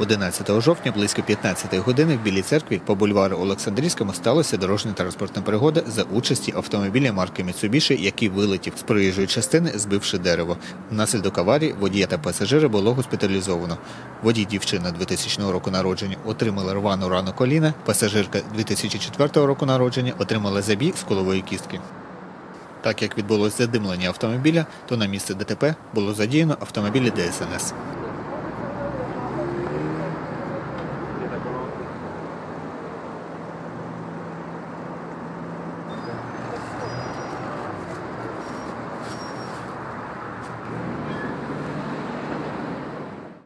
11 жовтня близько 15 години в Білій церкві по бульвару Олександрійському сталася дорожня транспортна пригода за участі автомобіля марки Mitsubishi, який вилетів з проїжджої частини, збивши дерево. Внаслідок аварії водія та пасажира було госпіталізовано. Водій дівчина 2000 року народження отримала рвану рану коліна, пасажирка 2004 року народження отримала забій з колової кістки. Так як відбулось задимлення автомобіля, то на місце ДТП було задіяно автомобілі ДСНС.